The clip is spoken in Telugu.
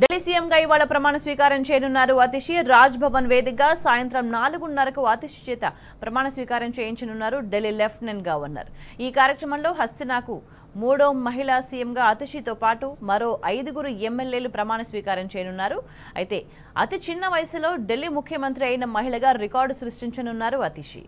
ఢిల్లీ సీఎంగా ఇవాళ ప్రమాణ స్వీకారం చేయనున్నారు అతిషి. రాజ్ భవన్ వేదికగా సాయంత్రం నాలుగున్నరకు అతిషి చేత ప్రమాణ స్వీకారం చేయించనున్నారు ఢిల్లీ లెఫ్టినెంట్ గవర్నర్. ఈ కార్యక్రమంలో హస్తినాకు మూడో మహిళా సీఎంగా అతిషితో పాటు మరో ఐదుగురు ఎమ్మెల్యేలు ప్రమాణ స్వీకారం చేయనున్నారు. అయితే అతి చిన్న వయసులో ఢిల్లీ ముఖ్యమంత్రి అయిన మహిళగా రికార్డు సృష్టించనున్నారు అతిషి.